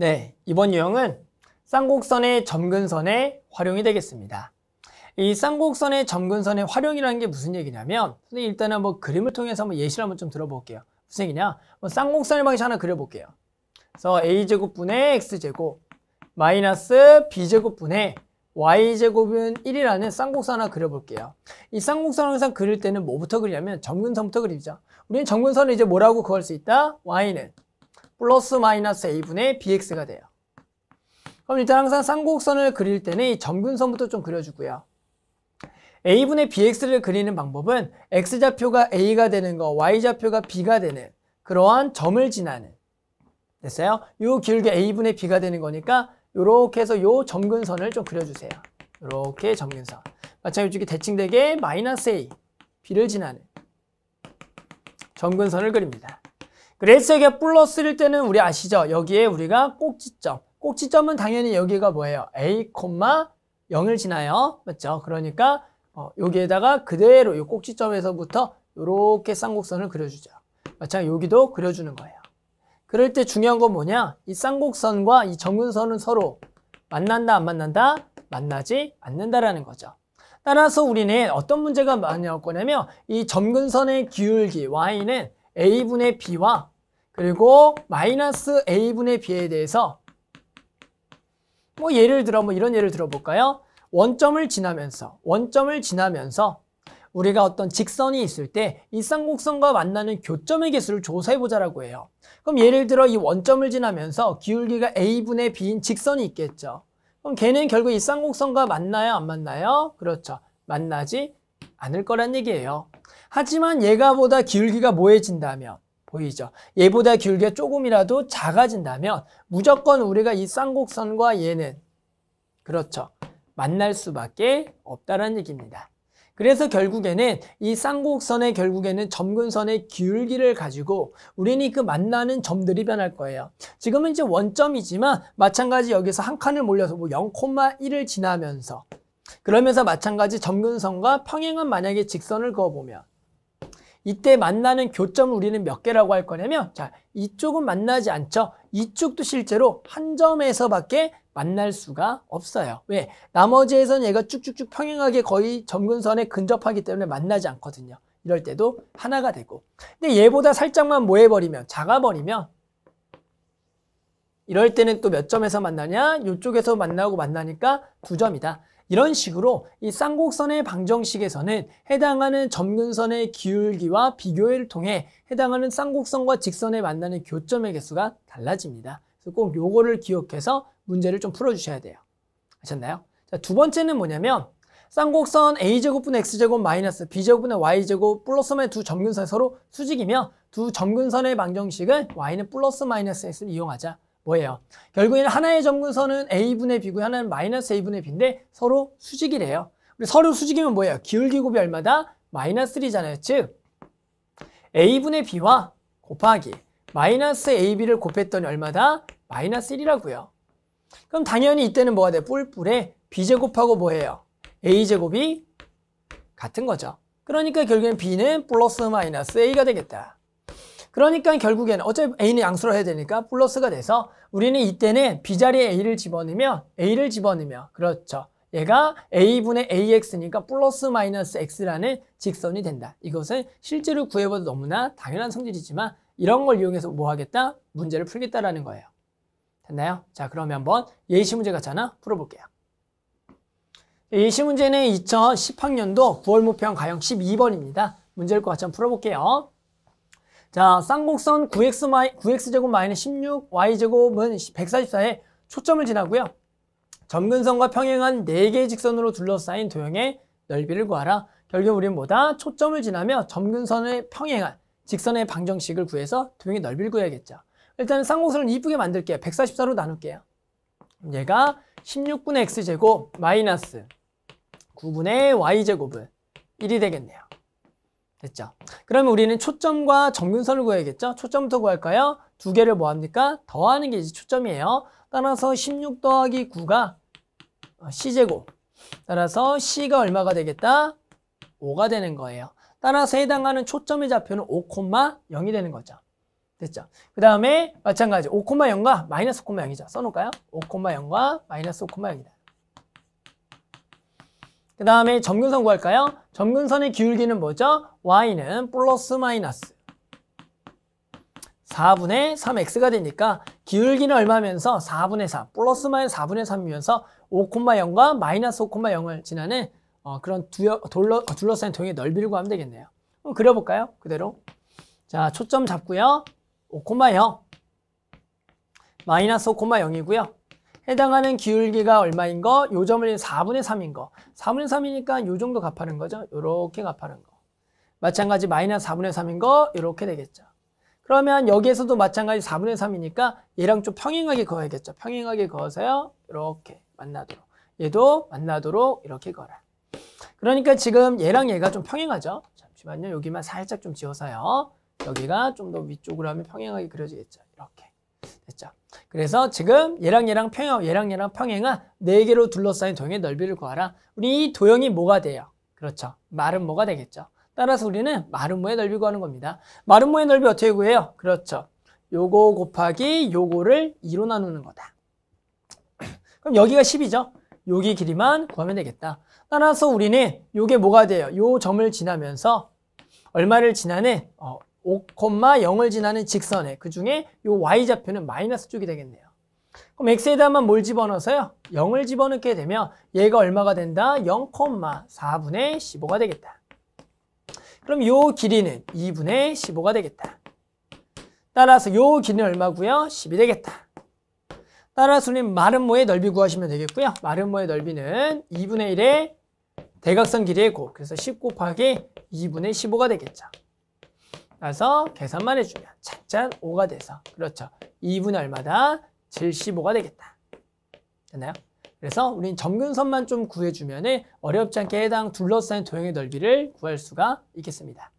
네, 이번 유형은 쌍곡선의 점근선에 활용이 되겠습니다. 이 쌍곡선의 점근선의 활용이라는 게 무슨 얘기냐면 선생님 일단은 한번 그림을 통해서 한번 예시를 한번 좀 들어볼게요. 무슨 얘기냐? 뭐 쌍곡선을 방식 하나 그려볼게요. 그래서 a제곱분의 x제곱 마이너스 b제곱분의 y제곱은 1이라는 쌍곡선 하나 그려볼게요. 이 쌍곡선을 항상 그릴 때는 뭐부터 그리냐면 점근선부터 그리죠. 우리는 점근선을 이제 뭐라고 구할 수 있다? y는 플러스 마이너스 a분의 bx가 돼요. 그럼 일단 항상 쌍곡선을 그릴 때는 이 점근선부터 좀 그려주고요. a분의 bx를 그리는 방법은 x좌표가 a가 되는 거, y좌표가 b가 되는 그러한 점을 지나는 됐어요? 요 기울기 a분의 b가 되는 거니까 요렇게 해서 요 점근선을 좀 그려주세요. 요렇게 점근선. 마찬가지로 대칭되게 마이너스 a, b를 지나는 점근선을 그립니다. 그래서 여기가 플러스일 때는 우리 아시죠? 여기에 우리가 꼭지점. 꼭지점은 당연히 여기가 뭐예요? a, 0을 지나요. 맞죠? 그러니까 어, 여기에다가 그대로 이 꼭지점에서부터 이렇게 쌍곡선을 그려주죠. 마찬가지로 여기도 그려주는 거예요. 그럴 때 중요한 건 뭐냐? 이 쌍곡선과 이 정근선은 서로 만난다 안 만난다? 만나지 않는다라는 거죠. 따라서 우리는 어떤 문제가 많이 나올 거냐면 이 점근선의 기울기 y는 a분의 b와 그리고 마이너스 a분의 b에 대해서 뭐 예를 들어 뭐 이런 예를 들어볼까요? 원점을 지나면서 원점을 지나면서 우리가 어떤 직선이 있을 때이 쌍곡선과 만나는 교점의 개수를 조사해보자라고 해요. 그럼 예를 들어 이 원점을 지나면서 기울기가 a분의 b인 직선이 있겠죠. 그럼 걔는 결국 이 쌍곡선과 만나요? 안 만나요? 그렇죠. 만나지 않을 거란 얘기예요. 하지만 얘가 보다 기울기가 모해진다면 보이죠? 얘보다 기울기가 조금이라도 작아진다면 무조건 우리가 이 쌍곡선과 얘는 그렇죠. 만날 수밖에 없다는 얘기입니다. 그래서 결국에는 이 쌍곡선의 결국에는 점근선의 기울기를 가지고 우리는 그 만나는 점들이 변할 거예요. 지금은 이제 원점이지만 마찬가지 여기서 한 칸을 몰려서 뭐 0,1을 지나면서 그러면서 마찬가지 점근선과 평행한 만약에 직선을 그어보면 이때 만나는 교점을 우리는 몇 개라고 할 거냐면 자 이쪽은 만나지 않죠. 이쪽도 실제로 한 점에서밖에 만날 수가 없어요. 왜? 나머지에서는 얘가 쭉쭉쭉 평행하게 거의 점근선에 근접하기 때문에 만나지 않거든요. 이럴 때도 하나가 되고. 근데 얘보다 살짝만 모해버리면, 작아버리면 이럴 때는 또 몇 점에서 만나냐? 이쪽에서 만나고 만나니까 두 점이다. 이런 식으로 이 쌍곡선의 방정식에서는 해당하는 점근선의 기울기와 비교를 통해 해당하는 쌍곡선과 직선에 만나는 교점의 개수가 달라집니다. 그래서 꼭 요거를 기억해서 문제를 좀 풀어주셔야 돼요. 아셨나요? 자, 두 번째는 뭐냐면 쌍곡선 a제곱분의 x제곱 마이너스 b제곱분의 y제곱 플러스의 두 점근선이 서로 수직이며 두 점근선의 방정식은 y는 플러스 마이너스 x를 이용하자. 뭐예요? 결국에는 하나의 점근선은 a분의 b고 하나는 마이너스 a분의 b인데 서로 수직이래요. 서로 수직이면 뭐예요? 기울기 얼마다? 마이너스 3잖아요. 즉 a분의 b와 곱하기 마이너스 ab를 곱했더니 얼마다? 마이너스 1이라고요. 그럼 당연히 이때는 뭐가 돼? 뿔뿔에 b제곱하고 뭐예요? a제곱이 같은 거죠. 그러니까 결국엔 b는 플러스 마이너스 a가 되겠다. 그러니까 결국에는 어차피 a는 양수로 해야 되니까 플러스가 돼서 우리는 이때는 b자리에 a를 집어넣으면 a를 집어넣으면 그렇죠. 얘가 a분의 ax니까 플러스 마이너스 x라는 직선이 된다. 이것은 실제로 구해봐도 너무나 당연한 성질이지만 이런 걸 이용해서 뭐 하겠다? 문제를 풀겠다라는 거예요. 됐나요? 자, 그러면 한번 예시 문제 같지 않아? 풀어볼게요. 예시 문제는 2010학년도 9월 모평 가형 12번입니다. 문제를 것 같이 한번 풀어볼게요. 자, 쌍곡선 9x, 9x제곱 마이너스 16, y제곱은 144에 초점을 지나고요. 점근선과 평행한 4개의 직선으로 둘러싸인 도형의 넓이를 구하라. 결국 우리는 뭐다? 초점을 지나며 점근선의 평행한 직선의 방정식을 구해서 도형의 넓이를 구해야겠죠. 일단 쌍곡선을 이쁘게 만들게요. 144로 나눌게요. 얘가 16분의 x제곱 마이너스 9분의 y제곱은 1이 되겠네요. 됐죠? 그러면 우리는 초점과 정근선을 구해야겠죠? 초점부터 구할까요? 두 개를 뭐합니까? 더하는 게 이제 초점이에요. 따라서 16 더하기 9가 c제곱. 따라서 c가 얼마가 되겠다? 5가 되는 거예요. 따라서 해당하는 초점의 좌표는 5,0이 되는 거죠. 됐죠? 그 다음에 마찬가지 5,0과 마이너스 5,0이죠. 써놓을까요? 5,0과 마이너스 5,0이다. 그 다음에 점근선 구할까요? 점근선의 기울기는 뭐죠? y는 플러스 마이너스 4분의 3x가 되니까 기울기는 얼마면서 4분의 4 플러스 마이너스 4분의 3이면서 5,0과 마이너스 5,0을 지나는 어, 그런 두여, 둘러, 둘러싸인 도형의 넓이를 구하면 되겠네요. 그럼 그려볼까요? 그대로. 자, 초점 잡고요. 5,0 마이너스 5,0이고요. 해당하는 기울기가 얼마인 거? 요 점을 4분의 3인 거. 4분의 3이니까 요 정도 갚하는 거죠. 요렇게 갚하는 거. 마찬가지 마이너스 4분의 3인 거 요렇게 되겠죠. 그러면 여기에서도 마찬가지 4분의 3이니까 얘랑 좀 평행하게 그어야겠죠. 평행하게 그어서요. 이렇게 만나도록. 얘도 만나도록 이렇게 그어라. 그러니까 지금 얘랑 얘가 좀 평행하죠. 잠시만요. 여기만 살짝 좀 지워서요. 여기가 좀 더 위쪽으로 하면 평행하게 그려지겠죠. 이렇게. 됐죠. 그래서 지금 얘랑 얘랑 평행, 얘랑 얘랑 평행한 네 개로 둘러싸인 도형의 넓이를 구하라. 우리 이 도형이 뭐가 돼요? 그렇죠. 마른 뭐가 되겠죠. 따라서 우리는 마름모의 넓이 구하는 겁니다. 마름모의 넓이 어떻게 구해요? 그렇죠. 요거 곱하기 요거를 2로 나누는 거다. 그럼 여기가 10이죠? 여기 길이만 구하면 되겠다. 따라서 우리는 요게 뭐가 돼요? 요 점을 지나면서 얼마를 지나는 어, 5,0을 지나는 직선에 그 중에 요 y좌표는 마이너스 쪽이 되겠네요. 그럼 x에다만 뭘 집어넣어서요? 0을 집어넣게 되면 얘가 얼마가 된다? 0,4분의 15가 되겠다. 그럼 요 길이는 2분의 15가 되겠다. 따라서 요 길이는 얼마고요? 10이 되겠다. 따라서 우리는 마름모의 넓이 구하시면 되겠고요. 마름모의 넓이는 2분의 1의 대각선 길이의 곱. 그래서 10 곱하기 2분의 15가 되겠죠. 그래서 계산만 해주면 짠짠 5가 돼서 그렇죠. 2분의 얼마다? 75가 되겠다. 됐나요? 그래서 우린 점근선만 좀 구해주면 어렵지 않게 해당 둘러싸인 도형의 넓이를 구할 수가 있겠습니다.